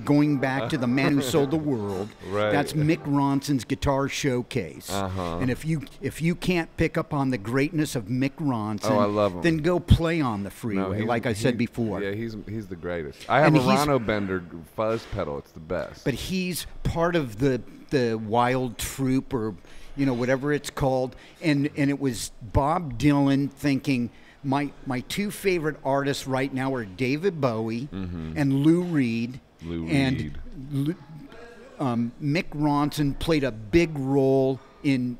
going back to the man who sold the world. Right. That's Mick Ronson's guitar showcase. Uh-huh. And if you if you can't pick up on the greatness of Mick Ronson, Oh, I love him. then go play on the freeway, he's- like I said before. Yeah, he's he's the greatest. I have And a Rhino Bender fuzz pedal. It's the best. but he's part of the the wild troop or you know whatever it's called and and it was Bob Dylan thinking my my two favorite artists right now are David Bowie and Lou Reed. Lou and Reed. Um, Mick Ronson played a big role in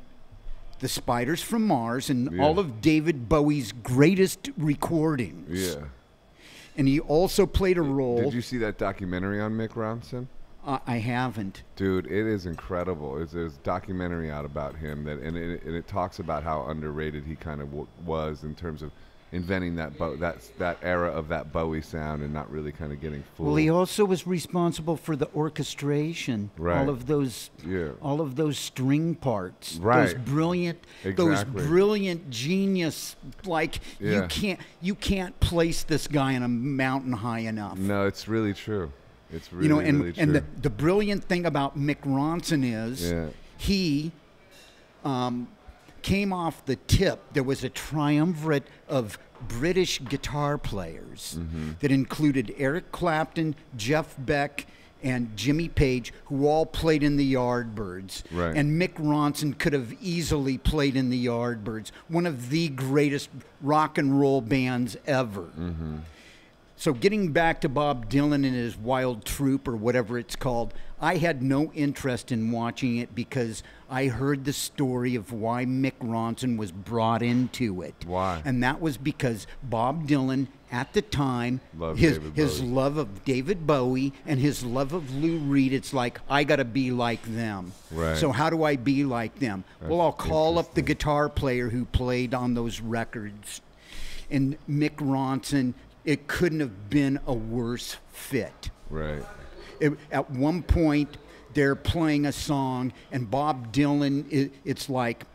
the Spiders from Mars and Yeah. all of David Bowie's greatest recordings. yeah. And he also played a role. Did you see that documentary on Mick Ronson? uh, I haven't. Dude, it is incredible. It's, there's a documentary out about him that, and it, and it talks about how underrated he kind of w- was in terms of inventing that Bo- that that era of that Bowie sound and not really kind of getting fooled. Well, he also was responsible for the orchestration, Right. all of those, Yeah. all of those string parts, right. those brilliant, those brilliant genius. Like you can't, you can't place this guy on a mountain high enough. no, it's really true. It's really you know, and really true. and the, the brilliant thing about Mick Ronson is Yeah. he um, came off the tip. There was a triumvirate of British guitar players Mm-hmm. that included Eric Clapton, Jeff Beck, and Jimmy Page, who all played in the Yardbirds. Right. And Mick Ronson could have easily played in the Yardbirds, one of the greatest rock and roll bands ever. So getting back to Bob Dylan and his Wild Troop or whatever it's called, I had no interest in watching it because I heard the story of why Mick Ronson was brought into it. Why? And that was because Bob Dylan at the time Loved his his love of David Bowie and his love of Lou Reed it's like I got to be like them. Right. So how do I be like them? well, I'll call up the guitar player who played on those records and Mick Ronson, it couldn't have been a worse fit. right. It, at one point, they're playing a song, and Bob Dylan, it, it's like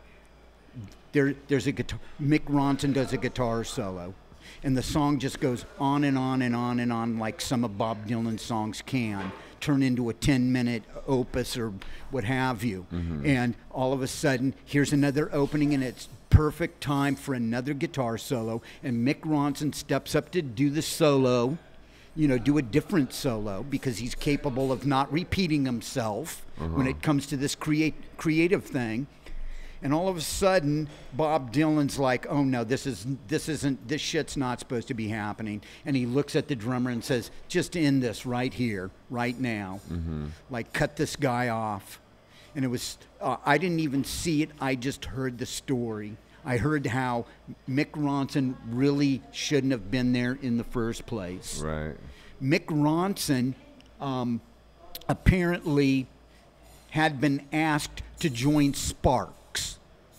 there, there's a guitar. Mick Ronson does a guitar solo, and the song just goes on and on and on and on, like some of Bob Dylan's songs can turn into a 10 minute opus or what have you. Mm-hmm. And all of a sudden, here's another opening, and it's perfect time for another guitar solo. And Mick Ronson steps up to do the solo you know, do a different solo because he's capable of not repeating himself uh-huh. when it comes to this create creative thing. And all of a sudden, Bob Dylan's like, "Oh no, this is this isn't this shit's not supposed to be happening." And he looks at the drummer and says, "Just end this right here, right now. Mm-hmm. Like cut this guy off." And it was uh, I didn't even see it. I just heard the story. I heard how Mick Ronson really shouldn't have been there in the first place. Right. Mick Ronson um, apparently had been asked to join Sparks,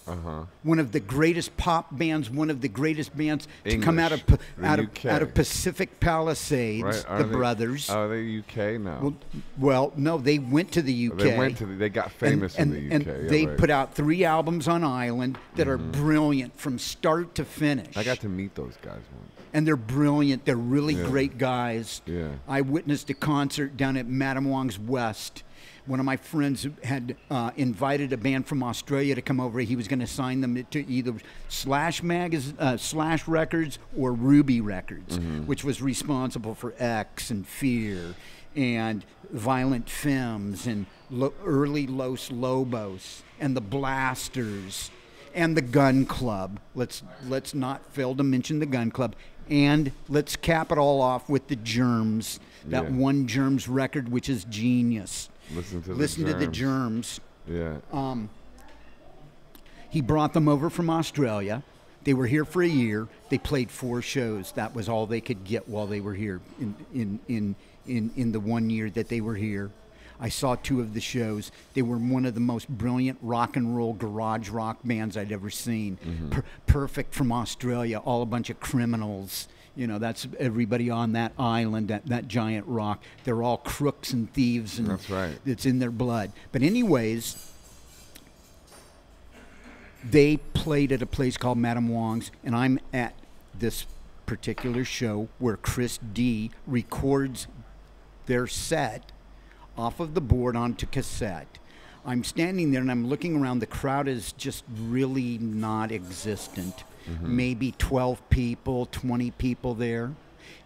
Uh huh. one of the greatest pop bands, one of the greatest bands to come out of out of UK. out of Pacific Palisades, Right. The they- brothers. Are they UK now? well, well, no, they went to the UK. they went to. The, they got famous and, in the and UK. yeah, they right. put out three albums on Island that are brilliant from start to finish. I got to meet those guys once. and they're brilliant. They're really Yeah. great guys. Yeah. I witnessed a concert down at Madame Wong's West. One of my friends had uh, invited a band from Australia to come over. He was going to sign them to either Slash Magaz- uh, Slash Records or Ruby Records, which was responsible for X and Fear and Violent Femmes and lo- early Los Lobos and the Blasters and the Gun Club. Let's let's not fail to mention the Gun Club, and let's cap it all off with the Germs. That Yeah. one Germs record, which is genius. Listen to the to the Germs. Yeah. Um, he brought them over from Australia. They were here for a year. They played four shows. That was all they could get while they were here in in in in, in the one year that they were here. I saw two of the shows. They were one of the most brilliant rock and roll garage rock bands I'd ever seen. Mm-hmm. Per- perfect from Australia, all a bunch of criminals. You know, that's everybody on that island, that, that giant rock. They're all crooks and thieves, and That's right. it's in their blood. But anyways, they played at a place called Madame Wong's, and I'm at this particular show where Chris D records their set off of the board onto cassette. I'm standing there and I'm looking around. The crowd is just really not existent. Maybe 12 people, 20 people there.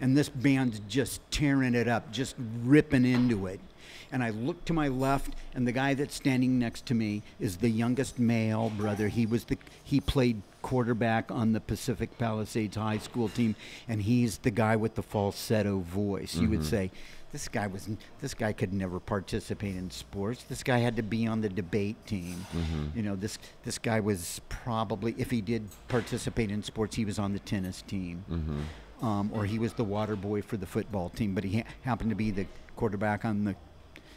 And this band's just tearing it up, just ripping into it. And I look to my left, and the guy that's standing next to me is the youngest male brother. He was the he played quarterback on the Pacific Palisades High School team, and he's the guy with the falsetto voice. You would mm-hmm. say, this guy was this guy could never participate in sports. This guy had to be on the debate team. Mm-hmm. You know, this this guy was probably if he did participate in sports, he was on the tennis team. Mm-hmm. Um, or he was the water boy for the football team, but he ha- happened to be the quarterback on the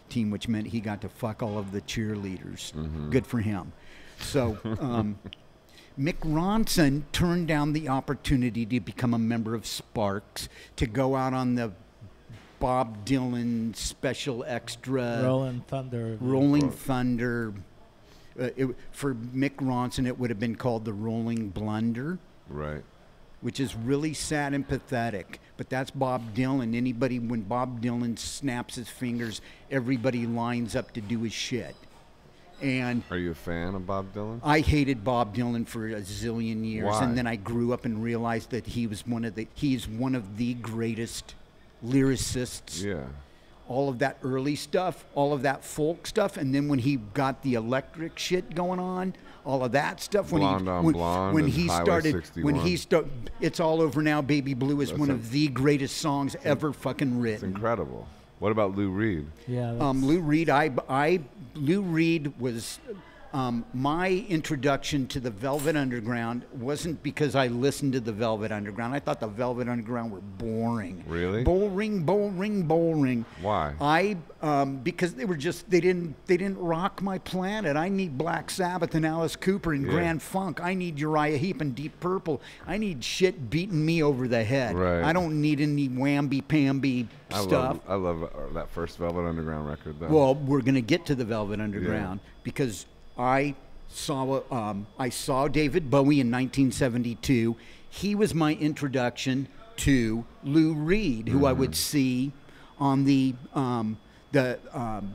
team, which meant he got to fuck all of the cheerleaders. Good for him. So um, Mick Ronson turned down the opportunity to become a member of Sparks to go out on the Bob Dylan special extra Rolling Thunder. Rolling Thunder. Uh, it, for Mick Ronson, it would have been called the Rolling Blunder Right. Which is really sad and pathetic. But that's Bob Dylan. Anybody, when Bob Dylan snaps his fingers, everybody lines up to do his shit. And Are you a fan of Bob Dylan? I hated Bob Dylan for a zillion years, Why? and then I grew up and realized that he was one of the he's one of the greatest lyricists Yeah. All of that early stuff, all of that folk stuff, and then when he got the electric shit going on, all of that stuff. When Blonde he on when, Blonde when and he Highway started when he started, it's all over now. Baby Blue is That's one a- of the greatest songs ever fucking written. It's written. incredible. What about Lou Reed? Yeah. Um, Lou Reed, I, I, Lou Reed was um, my introduction to the Velvet Underground. wasn't because I listened to the Velvet Underground. I thought the Velvet Underground were boring. Really? Boring, boring, boring. Why? I um, because they were just they didn't they didn't rock my planet. I need Black Sabbath and Alice Cooper and Yeah. Grand Funk. I need Uriah Heep and Deep Purple. I need shit beating me over the head. Right. I don't need any whamby pamby I stuff. love I love uh, that first Velvet Underground record though. Well, we're going to get to the Velvet Underground because I saw um, I saw David Bowie in 1972. He was my introduction to Lou Reed, who I Mm-hmm. would see on the um, the um,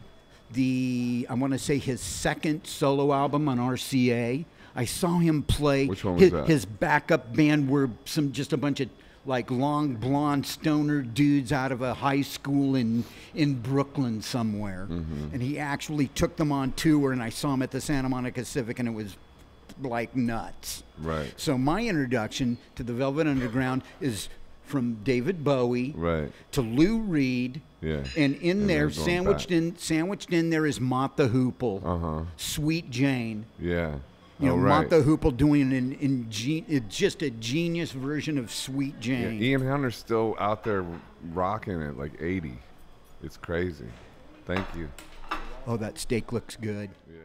the I want to say his second solo album on RCA. I saw him play. Which one was his, that? his backup band were some just a bunch of like long blonde stoner dudes out of a high school in in Brooklyn somewhere. Mm-hmm. And he actually took them on tour and I saw him at the Santa Monica Civic and it was like nuts. right. So my introduction to the Velvet Underground is from David Bowie Right. to Lou Reed. Yeah. And in And there, sandwiched back. in sandwiched in there is Mott the Hoople, Uh-huh. Sweet Jane. Yeah. You oh, know, right. Mott the Hoople doing an in, just a genius version of Sweet Yeah, Jane. Ian Hunter's still out there rocking it like 80. It's crazy. Thank you. Oh, that steak looks good. Yeah.